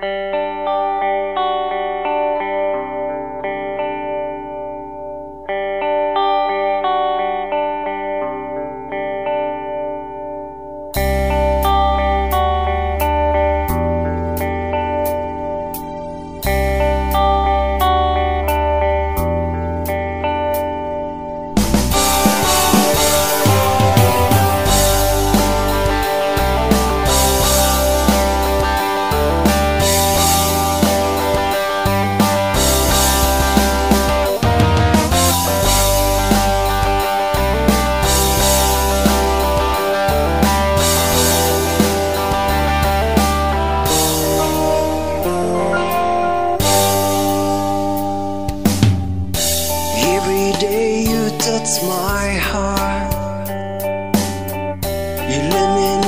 Thank you. day you touched my heart, you let me know.